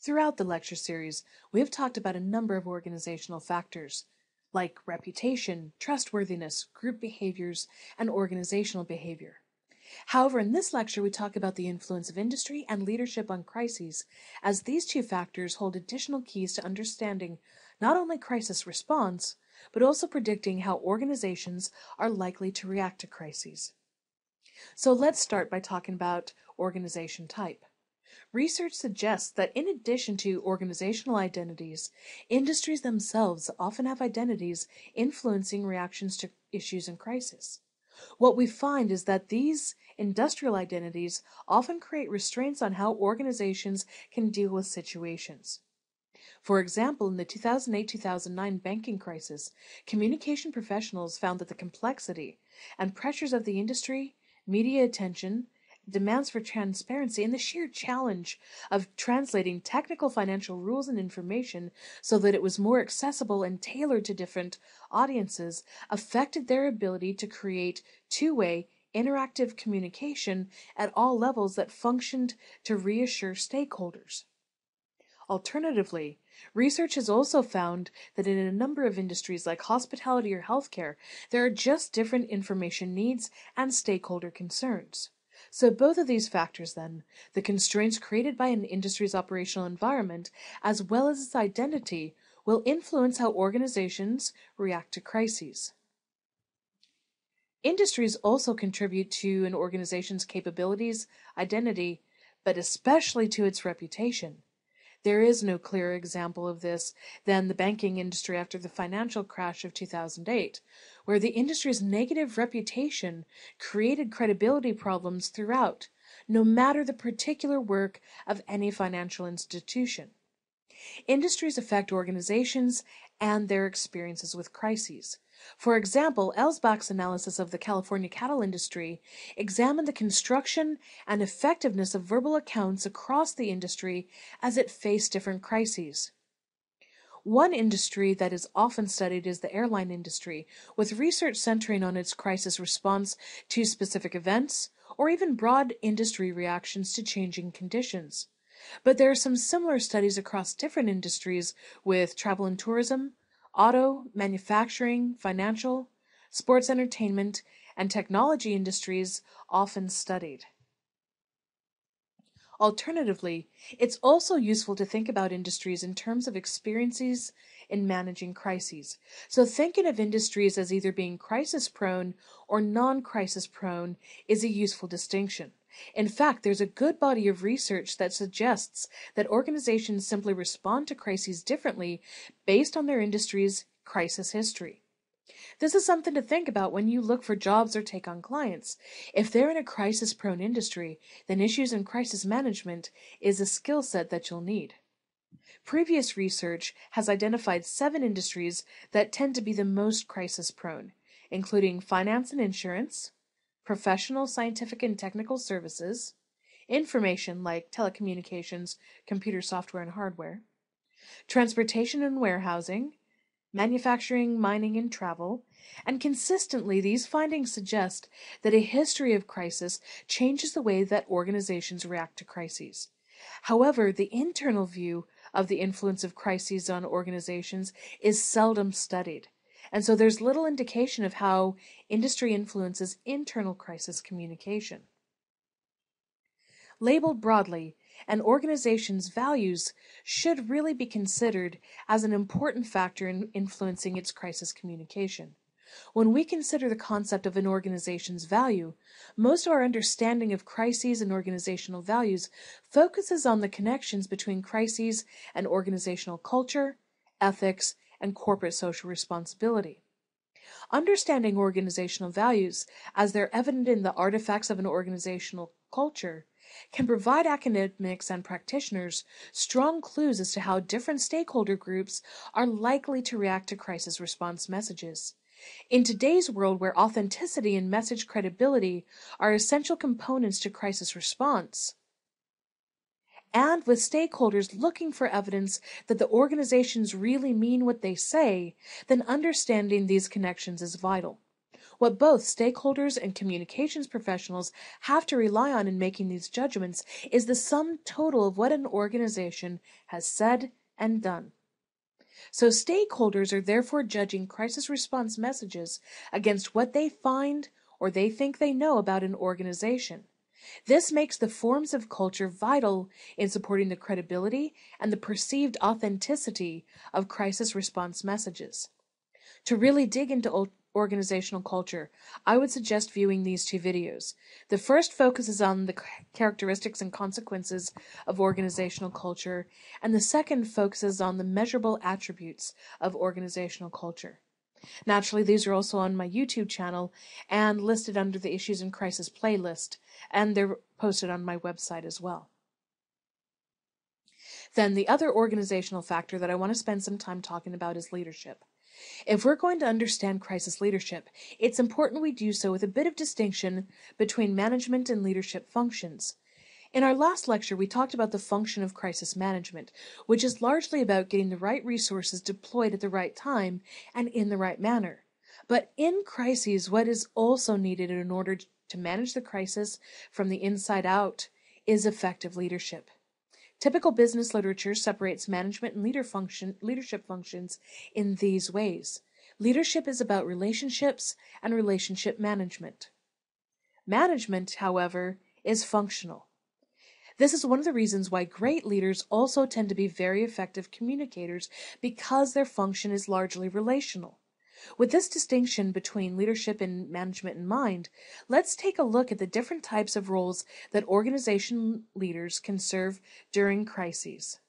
Throughout the lecture series, we have talked about a number of organizational factors, like reputation, trustworthiness, group behaviors, and organizational behavior. However, in this lecture, we talk about the influence of industry and leadership on crises, as these two factors hold additional keys to understanding not only crisis response, but also predicting how organizations are likely to react to crises. So let's start by talking about organization type. Research suggests that in addition to organizational identities, industries themselves often have identities influencing reactions to issues and crisis. What we find is that these industrial identities often create restraints on how organizations can deal with situations. For example, in the 2008 2009 banking crisis, communication professionals found that the complexity and pressures of the industry, media attention, demands for transparency and the sheer challenge of translating technical financial rules and information so that it was more accessible and tailored to different audiences affected their ability to create two way interactive communication at all levels that functioned to reassure stakeholders. Alternatively, research has also found that in a number of industries like hospitality or healthcare, there are just different information needs and stakeholder concerns. So both of these factors then, the constraints created by an industry's operational environment, as well as its identity, will influence how organizations react to crises. Industries also contribute to an organization's capabilities, identity, but especially to its reputation. There is no clearer example of this than the banking industry after the financial crash of 2008, where the industry's negative reputation created credibility problems throughout, no matter the particular work of any financial institution. Industries affect organizations and their experiences with crises. For example, Elsbach's analysis of the California cattle industry examined the construction and effectiveness of verbal accounts across the industry as it faced different crises. One industry that is often studied is the airline industry, with research centering on its crisis response to specific events or even broad industry reactions to changing conditions. But there are some similar studies across different industries with travel and tourism, auto, manufacturing, financial, sports entertainment, and technology industries often studied. Alternatively, it's also useful to think about industries in terms of experiences in managing crises. So thinking of industries as either being crisis prone or non-crisis prone is a useful distinction. In fact, there's a good body of research that suggests that organizations simply respond to crises differently based on their industry's crisis history. This is something to think about when you look for jobs or take on clients. If they're in a crisis prone industry, then issues in crisis management is a skill set that you'll need. Previous research has identified seven industries that tend to be the most crisis prone, including finance and insurance, professional, scientific, and technical services, information like telecommunications, computer software and hardware, transportation and warehousing, manufacturing, mining, and travel, and consistently these findings suggest that a history of crisis changes the way that organizations react to crises. However, the internal view of the influence of crises on organizations is seldom studied. And so there's little indication of how industry influences internal crisis communication. Labeled broadly, an organization's values should really be considered as an important factor in influencing its crisis communication. When we consider the concept of an organization's value, most of our understanding of crises and organizational values focuses on the connections between crises and organizational culture, ethics, and corporate social responsibility. Understanding organizational values, as they're evident in the artifacts of an organizational culture, can provide academics and practitioners strong clues as to how different stakeholder groups are likely to react to crisis response messages. In today's world where authenticity and message credibility are essential components to crisis response, and with stakeholders looking for evidence that the organizations really mean what they say, then understanding these connections is vital. What both stakeholders and communications professionals have to rely on in making these judgments is the sum total of what an organization has said and done. So stakeholders are therefore judging crisis response messages against what they find or they think they know about an organization. This makes the forms of culture vital in supporting the credibility and the perceived authenticity of crisis response messages. To really dig into organizational culture, I would suggest viewing these two videos. The first focuses on the characteristics and consequences of organizational culture, and the second focuses on the measurable attributes of organizational culture. Naturally, these are also on my YouTube channel and listed under the Issues in Crisis playlist, and they're posted on my website as well. Then, the other organizational factor that I want to spend some time talking about is leadership. If we're going to understand crisis leadership, it's important we do so with a bit of distinction between management and leadership functions. In our last lecture, we talked about the function of crisis management, which is largely about getting the right resources deployed at the right time and in the right manner. But in crises, what is also needed in order to manage the crisis from the inside out is effective leadership. Typical business literature separates management and leader function, leadership functions in these ways. Leadership is about relationships and relationship management. Management, however, is functional. This is one of the reasons why great leaders also tend to be very effective communicators because their function is largely relational. With this distinction between leadership and management in mind, let's take a look at the different types of roles that organization leaders can serve during crises.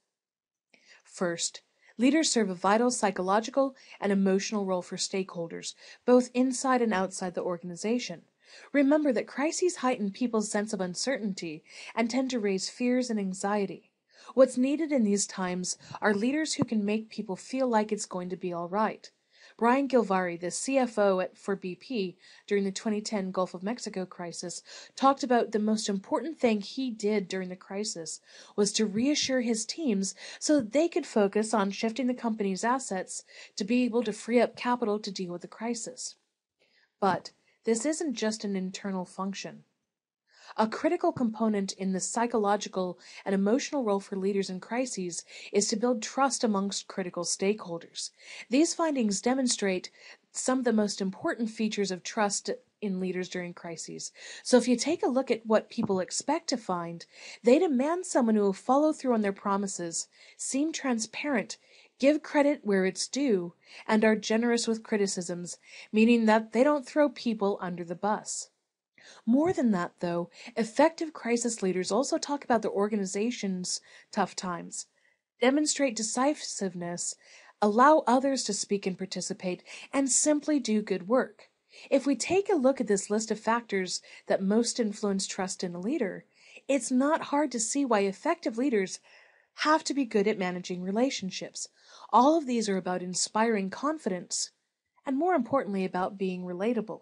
First, leaders serve a vital psychological and emotional role for stakeholders, both inside and outside the organization. Remember that crises heighten people's sense of uncertainty and tend to raise fears and anxiety. What's needed in these times are leaders who can make people feel like it's going to be all right. Brian Gilvary, the CFO at, for BP during the 2010 Gulf of Mexico crisis, talked about the most important thing he did during the crisis was to reassure his teams so that they could focus on shifting the company's assets to be able to free up capital to deal with the crisis. But this isn't just an internal function. A critical component in the psychological and emotional role for leaders in crises is to build trust amongst critical stakeholders. These findings demonstrate some of the most important features of trust in leaders during crises. So if you take a look at what people expect to find, they demand someone who will follow through on their promises, seem transparent, give credit where it's due, and are generous with criticisms, meaning that they don't throw people under the bus. More than that, though, effective crisis leaders also talk about their organization's tough times, demonstrate decisiveness, allow others to speak and participate, and simply do good work. If we take a look at this list of factors that most influence trust in a leader, it's not hard to see why effective leaders have to be good at managing relationships. All of these are about inspiring confidence, and more importantly, about being relatable.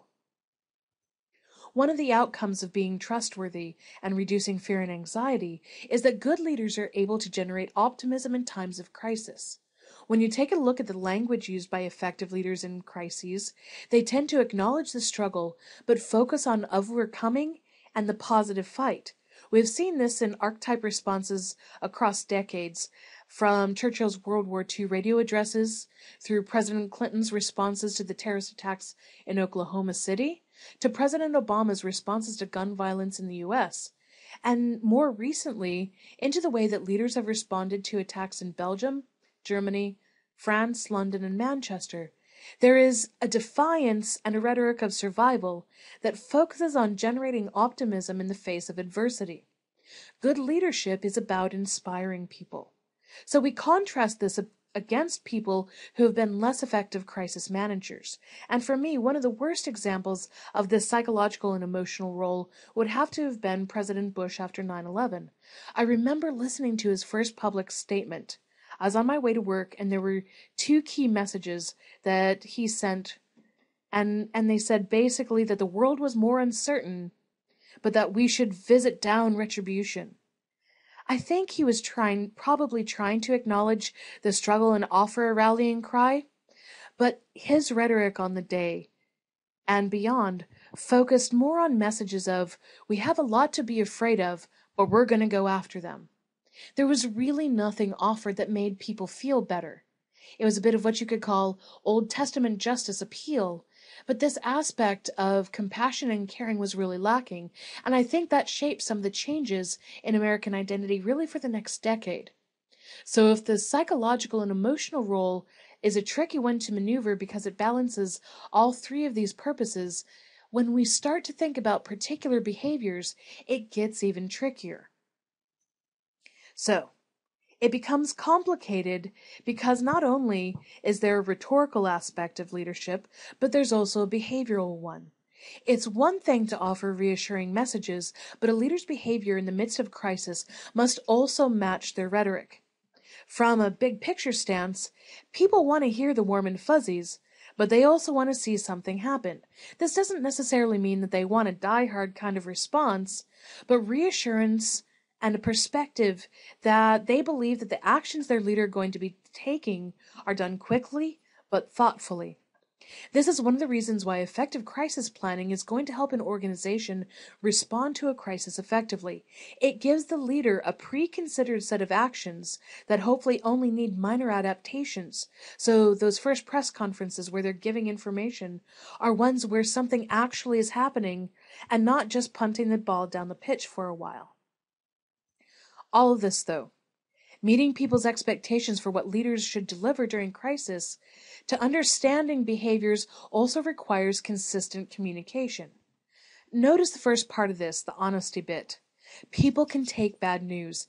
One of the outcomes of being trustworthy and reducing fear and anxiety is that good leaders are able to generate optimism in times of crisis. When you take a look at the language used by effective leaders in crises, they tend to acknowledge the struggle but focus on overcoming and the positive fight. We've seen this in archetype responses across decades, from Churchill's World War II radio addresses through President Clinton's responses to the terrorist attacks in Oklahoma City to President Obama's responses to gun violence in the US, and more recently, into the way that leaders have responded to attacks in Belgium, Germany, France, London, and Manchester. There is a defiance and a rhetoric of survival that focuses on generating optimism in the face of adversity. Good leadership is about inspiring people. So we contrast this against people who have been less effective crisis managers. And for me, one of the worst examples of this psychological and emotional role would have to have been President Bush after 9 11. I remember listening to his first public statement. I was on my way to work, and there were two key messages that he sent. And, and they said basically that the world was more uncertain, but that we should visit down retribution. I think he was trying, probably trying to acknowledge the struggle and offer a rallying cry. But his rhetoric on the day and beyond focused more on messages of, we have a lot to be afraid of, but we're going to go after them. There was really nothing offered that made people feel better. It was a bit of what you could call Old Testament justice appeal, but this aspect of compassion and caring was really lacking, and I think that shaped some of the changes in American identity really for the next decade. So if the psychological and emotional role is a tricky one to maneuver because it balances all three of these purposes, when we start to think about particular behaviors, it gets even trickier. So, it becomes complicated because not only is there a rhetorical aspect of leadership, but there's also a behavioral one. It's one thing to offer reassuring messages, but a leader's behavior in the midst of crisis must also match their rhetoric. From a big picture stance, people want to hear the warm and fuzzies, but they also want to see something happen. This doesn't necessarily mean that they want a die-hard kind of response, but reassurance and a perspective that they believe that the actions their leader are going to be taking are done quickly but thoughtfully. This is one of the reasons why effective crisis planning is going to help an organization respond to a crisis effectively. It gives the leader a pre-considered set of actions that hopefully only need minor adaptations. So those first press conferences where they're giving information are ones where something actually is happening and not just punting the ball down the pitch for a while. All of this, though, meeting people's expectations for what leaders should deliver during crisis to understanding behaviors also requires consistent communication. Notice the first part of this, the honesty bit. People can take bad news,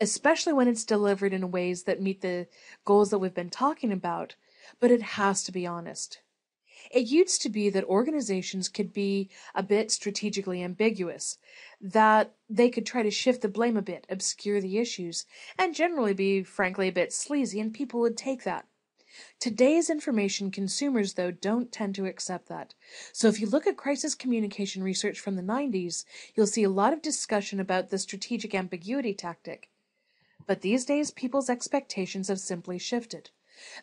especially when it's delivered in ways that meet the goals that we've been talking about, but it has to be honest. It used to be that organizations could be a bit strategically ambiguous, that they could try to shift the blame a bit, obscure the issues, and generally be, frankly, a bit sleazy, and people would take that. Today's information consumers, though, don't tend to accept that. So if you look at crisis communication research from the 90s, you'll see a lot of discussion about the strategic ambiguity tactic. But these days, people's expectations have simply shifted.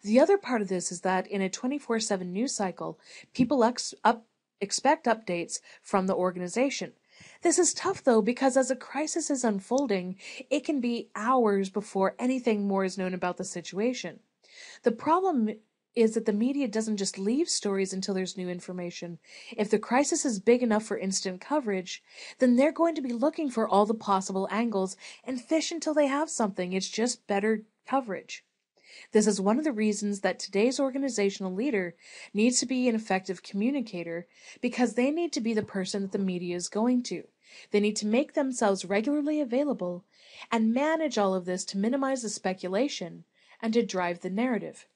The other part of this is that in a 24 7 news cycle, people ex- up, expect updates from the organization. This is tough though because as a crisis is unfolding, it can be hours before anything more is known about the situation. The problem is that the media doesn't just leave stories until there's new information. If the crisis is big enough for instant coverage, then they're going to be looking for all the possible angles and fish until they have something. It's just better coverage. This is one of the reasons that today's organizational leader needs to be an effective communicator because they need to be the person that the media is going to. They need to make themselves regularly available and manage all of this to minimize the speculation and to drive the narrative.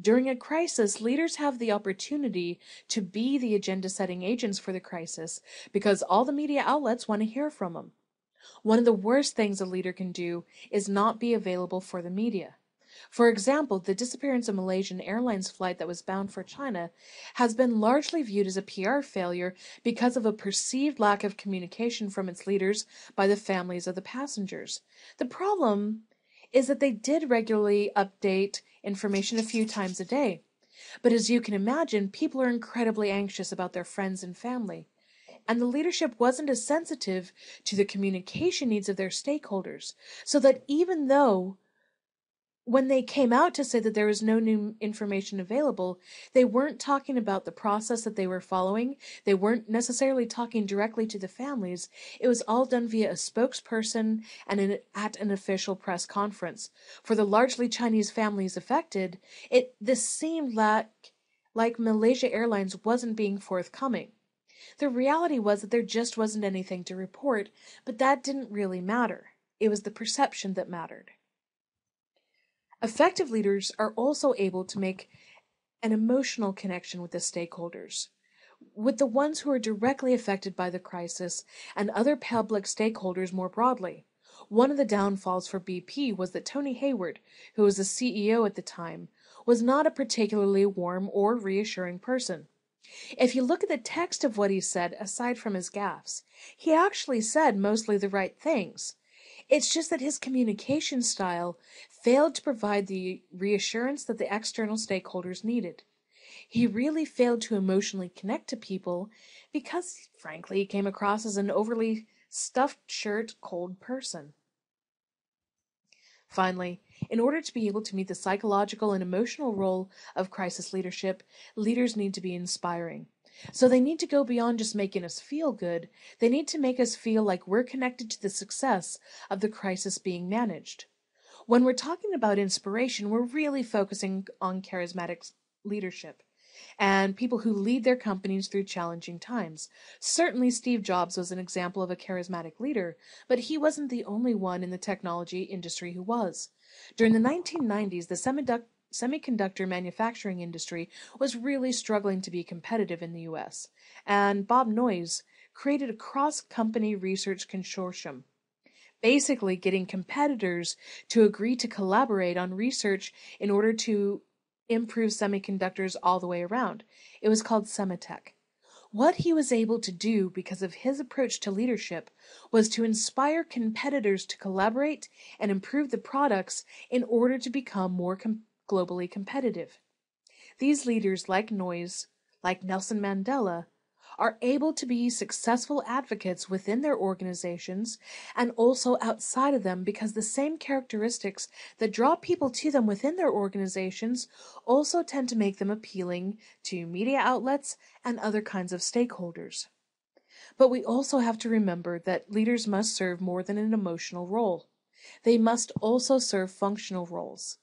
During a crisis, leaders have the opportunity to be the agenda setting agents for the crisis because all the media outlets want to hear from them. One of the worst things a leader can do is not be available for the media. For example, the disappearance of Malaysian Airlines flight that was bound for China has been largely viewed as a PR failure because of a perceived lack of communication from its leaders by the families of the passengers. The problem is that they did regularly update information a few times a day. But as you can imagine, people are incredibly anxious about their friends and family. And the leadership wasn't as sensitive to the communication needs of their stakeholders, so that even though when they came out to say that there was no new information available, they weren't talking about the process that they were following. They weren't necessarily talking directly to the families. It was all done via a spokesperson and an, at an official press conference. For the largely Chinese families affected, it this seemed like like Malaysia Airlines wasn't being forthcoming. The reality was that there just wasn't anything to report, but that didn't really matter. It was the perception that mattered. Effective leaders are also able to make an emotional connection with the stakeholders, with the ones who are directly affected by the crisis and other public stakeholders more broadly. One of the downfalls for BP was that Tony Hayward, who was the CEO at the time, was not a particularly warm or reassuring person. If you look at the text of what he said, aside from his gaffes, he actually said mostly the right things. It's just that his communication style failed to provide the reassurance that the external stakeholders needed. He really failed to emotionally connect to people because, frankly, he came across as an overly stuffed shirt, cold person. Finally, in order to be able to meet the psychological and emotional role of crisis leadership, leaders need to be inspiring. So they need to go beyond just making us feel good. They need to make us feel like we're connected to the success of the crisis being managed. When we're talking about inspiration, we're really focusing on charismatic leadership and people who lead their companies through challenging times. Certainly, Steve Jobs was an example of a charismatic leader, but he wasn't the only one in the technology industry who was. During the 1990s, the semiconductor manufacturing industry was really struggling to be competitive in the US, and Bob Noyce created a cross company research consortium basically getting competitors to agree to collaborate on research in order to improve semiconductors all the way around. It was called Sematech. What he was able to do because of his approach to leadership was to inspire competitors to collaborate and improve the products in order to become more com- globally competitive. These leaders, like Noyce, like Nelson Mandela, are able to be successful advocates within their organizations and also outside of them because the same characteristics that draw people to them within their organizations also tend to make them appealing to media outlets and other kinds of stakeholders. But we also have to remember that leaders must serve more than an emotional role. They must also serve functional roles.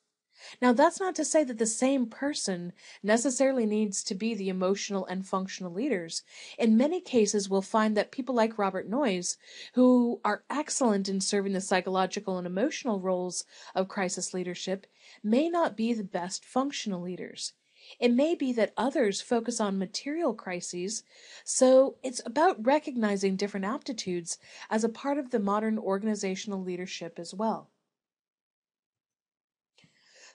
Now, that's not to say that the same person necessarily needs to be the emotional and functional leaders. In many cases, we'll find that people like Robert Noyce, who are excellent in serving the psychological and emotional roles of crisis leadership, may not be the best functional leaders. It may be that others focus on material crises, so it's about recognizing different aptitudes as a part of the modern organizational leadership as well.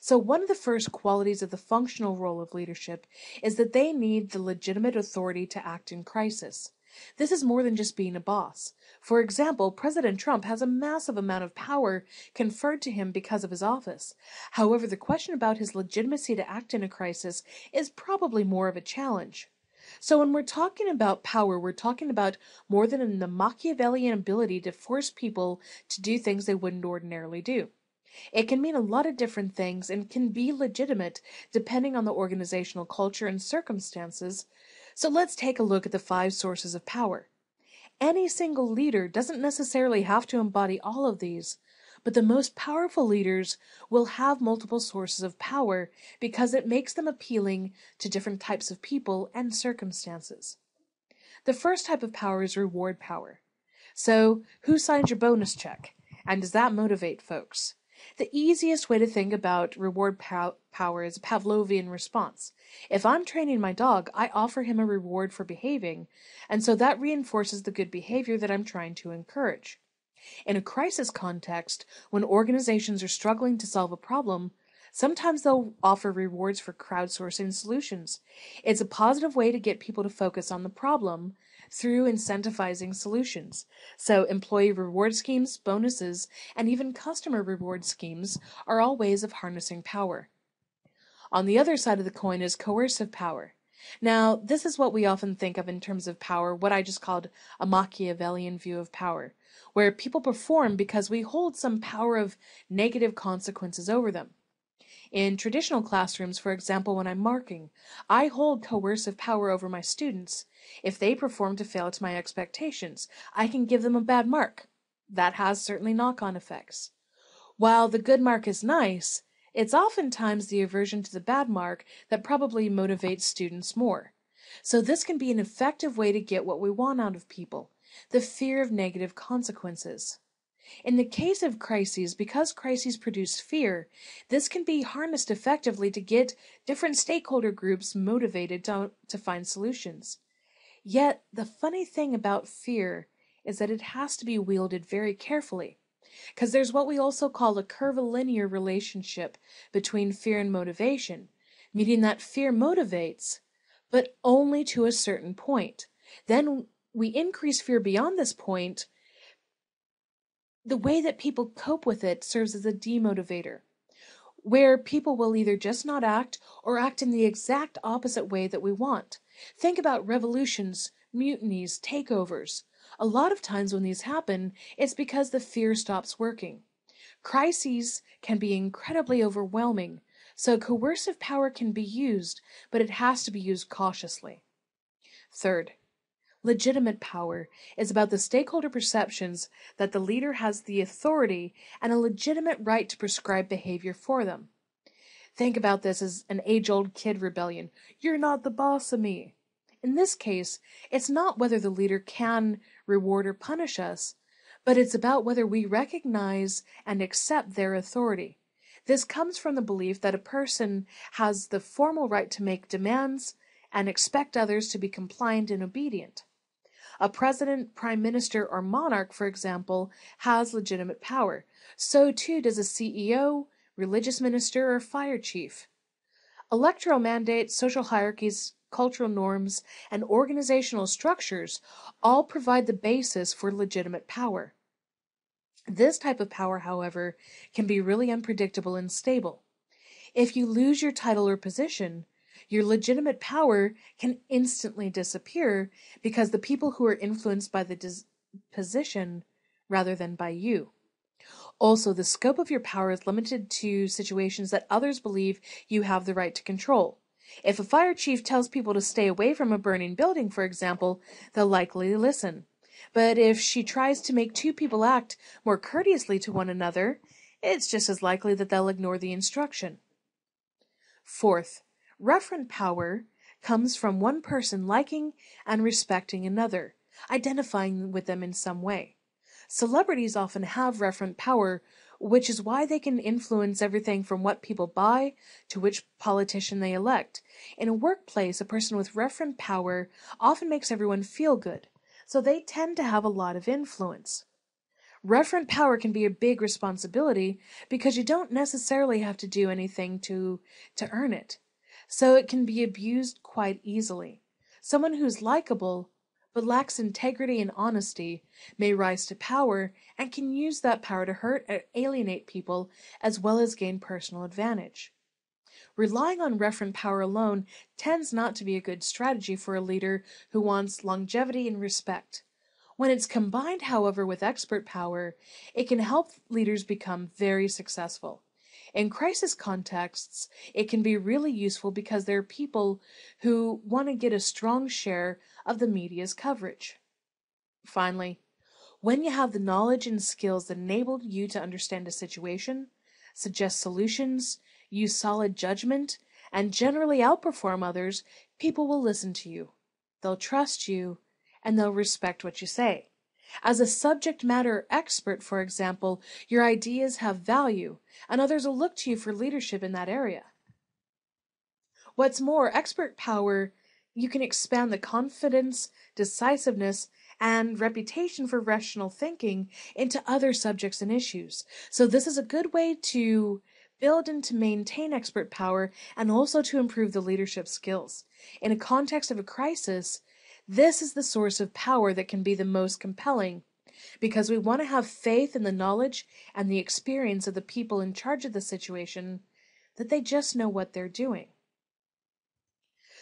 So, one of the first qualities of the functional role of leadership is that they need the legitimate authority to act in crisis. This is more than just being a boss. For example, President Trump has a massive amount of power conferred to him because of his office. However, the question about his legitimacy to act in a crisis is probably more of a challenge. So, when we're talking about power, we're talking about more than the Machiavellian ability to force people to do things they wouldn't ordinarily do. It can mean a lot of different things and can be legitimate depending on the organizational culture and circumstances. So let's take a look at the five sources of power. Any single leader doesn't necessarily have to embody all of these, but the most powerful leaders will have multiple sources of power because it makes them appealing to different types of people and circumstances. The first type of power is reward power. So, who signs your bonus check? And does that motivate folks? The easiest way to think about reward pow- power is a Pavlovian response. If I'm training my dog, I offer him a reward for behaving, and so that reinforces the good behavior that I'm trying to encourage. In a crisis context, when organizations are struggling to solve a problem, Sometimes they'll offer rewards for crowdsourcing solutions. It's a positive way to get people to focus on the problem through incentivizing solutions. So, employee reward schemes, bonuses, and even customer reward schemes are all ways of harnessing power. On the other side of the coin is coercive power. Now, this is what we often think of in terms of power, what I just called a Machiavellian view of power, where people perform because we hold some power of negative consequences over them. In traditional classrooms, for example, when I'm marking, I hold coercive power over my students. If they perform to fail to my expectations, I can give them a bad mark. That has certainly knock on effects. While the good mark is nice, it's oftentimes the aversion to the bad mark that probably motivates students more. So, this can be an effective way to get what we want out of people the fear of negative consequences. In the case of crises, because crises produce fear, this can be harnessed effectively to get different stakeholder groups motivated to, to find solutions. Yet, the funny thing about fear is that it has to be wielded very carefully. Because there's what we also call a curvilinear relationship between fear and motivation, meaning that fear motivates, but only to a certain point. Then we increase fear beyond this point the way that people cope with it serves as a demotivator. where people will either just not act or act in the exact opposite way that we want. Think about revolutions, mutinies, takeovers. A lot of times when these happen, it's because the fear stops working. Crises can be incredibly overwhelming, so coercive power can be used, but it has to be used cautiously. Third, legitimate power is about the stakeholder perceptions that the leader has the authority and a legitimate right to prescribe behavior for them. Think about this as an age old kid rebellion. You're not the boss of me. In this case, it's not whether the leader can reward or punish us, but it's about whether we recognize and accept their authority. This comes from the belief that a person has the formal right to make demands and expect others to be compliant and obedient. A president, prime minister, or monarch, for example, has legitimate power. So too does a CEO, religious minister, or fire chief. Electoral mandates, social hierarchies, cultural norms, and organizational structures all provide the basis for legitimate power. This type of power, however, can be really unpredictable and stable. If you lose your title or position, your legitimate power can instantly disappear because the people who are influenced by the position rather than by you. Also, the scope of your power is limited to situations that others believe you have the right to control. If a fire chief tells people to stay away from a burning building, for example, they'll likely listen. But if she tries to make two people act more courteously to one another, it's just as likely that they'll ignore the instruction. Fourth, referent power comes from one person liking and respecting another, identifying with them in some way. Celebrities often have referent power, which is why they can influence everything from what people buy to which politician they elect. In a workplace, a person with referent power often makes everyone feel good so they tend to have a lot of influence. Referent power can be a big responsibility because you don't necessarily have to do anything to, to earn it. So it can be abused quite easily. Someone who's likable but lacks integrity and honesty may rise to power and can use that power to hurt or alienate people as well as gain personal advantage. Relying on referent power alone tends not to be a good strategy for a leader who wants longevity and respect. When it's combined, however, with expert power, it can help leaders become very successful. In crisis contexts, it can be really useful because there are people who want to get a strong share of the media's coverage. Finally, when you have the knowledge and skills that enable you to understand a situation, suggest solutions, use solid judgment, and generally outperform others, people will listen to you. They'll trust you, and they'll respect what you say. As a subject matter expert, for example, your ideas have value, and others will look to you for leadership in that area. What's more, expert power, you can expand the confidence, decisiveness, and reputation for rational thinking into other subjects and issues. So this is a good way to build and to maintain expert power, and also to improve the leadership skills. In a context of a crisis, this is the source of power that can be the most compelling because we want to have faith in the knowledge and the experience of the people in charge of the situation that they just know what they're doing.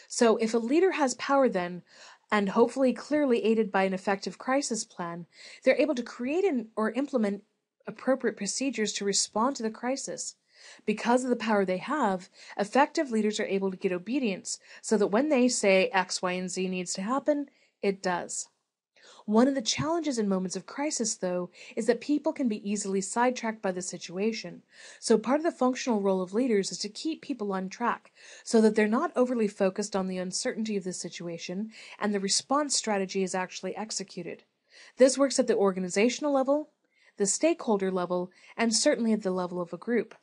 So, if a leader has power, then, and hopefully clearly aided by an effective crisis plan, they're able to create and, or implement appropriate procedures to respond to the crisis. Because of the power they have, effective leaders are able to get obedience so that when they say X, Y, and Z needs to happen, it does. One of the challenges in moments of crisis, though, is that people can be easily sidetracked by the situation. So, part of the functional role of leaders is to keep people on track so that they're not overly focused on the uncertainty of the situation and the response strategy is actually executed. This works at the organizational level, the stakeholder level, and certainly at the level of a group.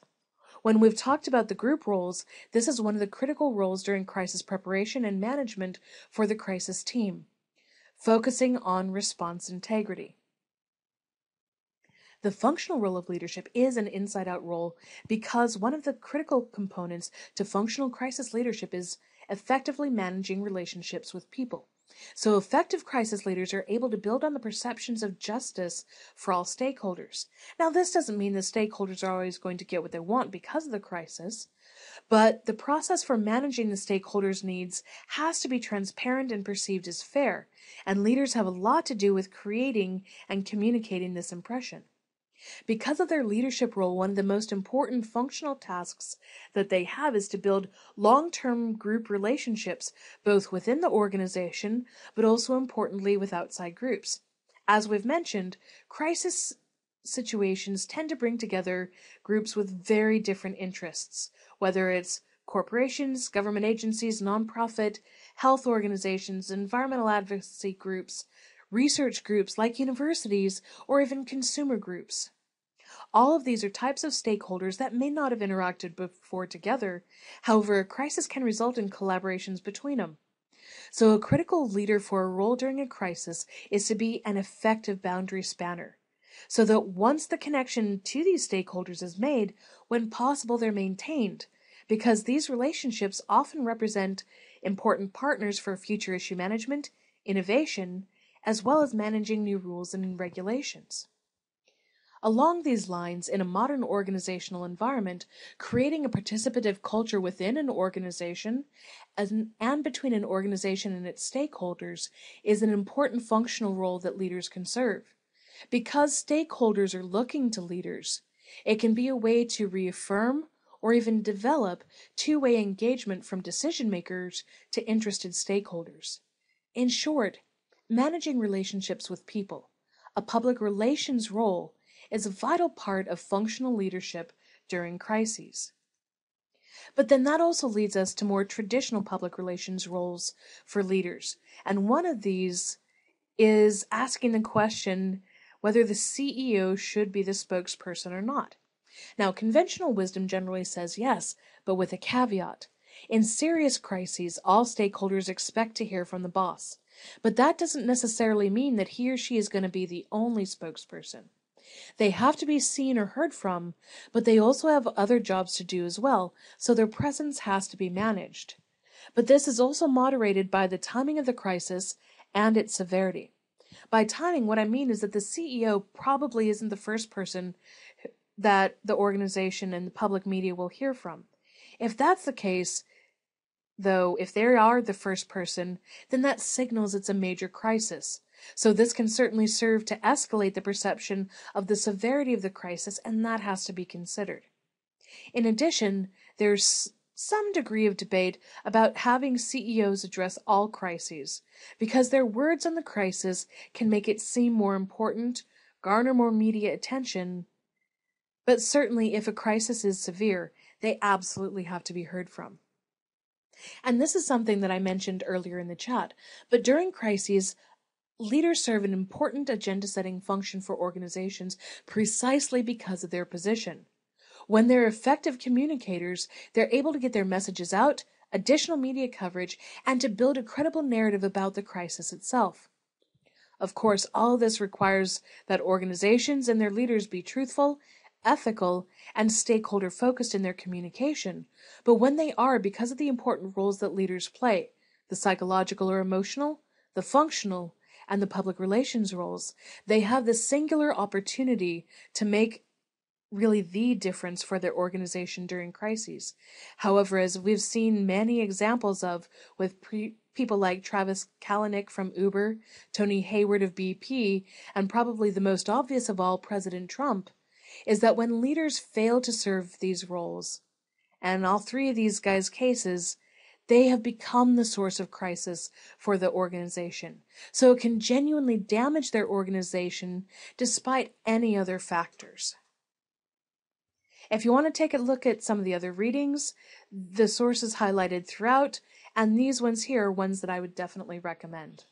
When we've talked about the group roles, this is one of the critical roles during crisis preparation and management for the crisis team, focusing on response integrity. The functional role of leadership is an inside out role because one of the critical components to functional crisis leadership is effectively managing relationships with people. So effective crisis leaders are able to build on the perceptions of justice for all stakeholders. Now, this doesn't mean the stakeholders are always going to get what they want because of the crisis, but the process for managing the stakeholders' needs has to be transparent and perceived as fair, and leaders have a lot to do with creating and communicating this impression. Because of their leadership role, one of the most important functional tasks that they have is to build long term group relationships, both within the organization, but also importantly with outside groups. As we've mentioned, crisis situations tend to bring together groups with very different interests, whether it's corporations, government agencies, nonprofit, health organizations, environmental advocacy groups, research groups like universities, or even consumer groups. All of these are types of stakeholders that may not have interacted before together. However, a crisis can result in collaborations between them. So, a critical leader for a role during a crisis is to be an effective boundary spanner. So that once the connection to these stakeholders is made, when possible, they're maintained, because these relationships often represent important partners for future issue management, innovation, as well as managing new rules and regulations. Along these lines, in a modern organizational environment, creating a participative culture within an organization and between an organization and its stakeholders is an important functional role that leaders can serve. Because stakeholders are looking to leaders, it can be a way to reaffirm or even develop two way engagement from decision makers to interested stakeholders. In short, Managing relationships with people, a public relations role, is a vital part of functional leadership during crises. But then that also leads us to more traditional public relations roles for leaders. And one of these is asking the question whether the CEO should be the spokesperson or not. Now, conventional wisdom generally says yes, but with a caveat. In serious crises, all stakeholders expect to hear from the boss. But that doesn't necessarily mean that he or she is going to be the only spokesperson. They have to be seen or heard from, but they also have other jobs to do as well, so their presence has to be managed. But this is also moderated by the timing of the crisis and its severity. By timing, what I mean is that the CEO probably isn't the first person that the organization and the public media will hear from. If that's the case, Though, if they are the first person, then that signals it's a major crisis. So this can certainly serve to escalate the perception of the severity of the crisis, and that has to be considered. In addition, there's some degree of debate about having CEOs address all crises, because their words on the crisis can make it seem more important, garner more media attention. But certainly, if a crisis is severe, they absolutely have to be heard from. And this is something that I mentioned earlier in the chat. But during crises, leaders serve an important agenda setting function for organizations precisely because of their position. When they're effective communicators, they're able to get their messages out, additional media coverage, and to build a credible narrative about the crisis itself. Of course, all this requires that organizations and their leaders be truthful ethical, and stakeholder focused in their communication, but when they are because of the important roles that leaders play the psychological or emotional, the functional, and the public relations roles they have the singular opportunity to make really the difference for their organization during crises. However, as we've seen many examples of with pre- people like Travis Kalanick from Uber, Tony Hayward of BP, and probably the most obvious of all, President Trump, is that when leaders fail to serve these roles, and in all three of these guys' cases, they have become the source of crisis for the organization. So it can genuinely damage their organization despite any other factors. If you want to take a look at some of the other readings, the sources highlighted throughout, and these ones here are ones that I would definitely recommend.